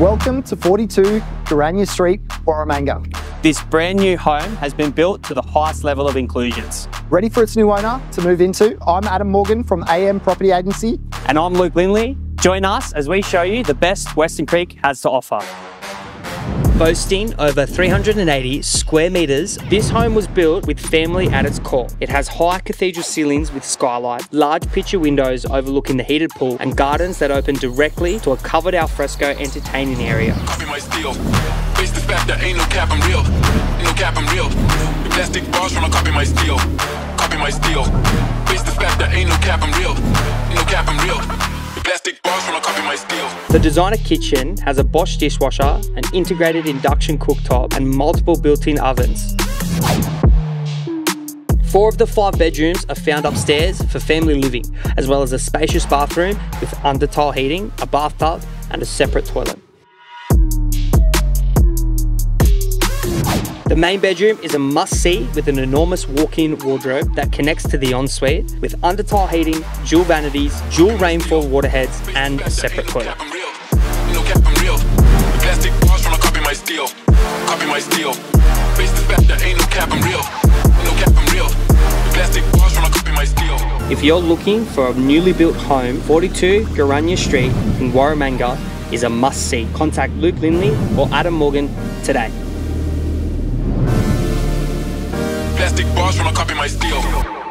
Welcome to 42 Garanya Street, Waramanga. This brand new home has been built to the highest level of inclusions. Ready for its new owner to move into? I'm Adam Morgan from AM Property Agency. And I'm Luke Lindley. Join us as we show you the best Weston Creek has to offer. Boasting over 380 square metres, this home was built with family at its core. It has high cathedral ceilings with skylight, large picture windows overlooking the heated pool, and gardens that open directly to a covered alfresco entertaining area. The designer kitchen has a Bosch dishwasher, an integrated induction cooktop, and multiple built-in ovens. Four of the five bedrooms are found upstairs for family living, as well as a spacious bathroom with under tile heating, a bathtub, and a separate toilet. The main bedroom is a must-see with an enormous walk-in wardrobe that connects to the ensuite with under tile heating, dual vanities, dual rainfall waterheads, and a separate toilet. If you're looking for a newly built home, 42 Garanya Street in Waramanga is a must-see. Contact Luke Lindley or Adam Morgan today. Plastic bars from a copy my steel.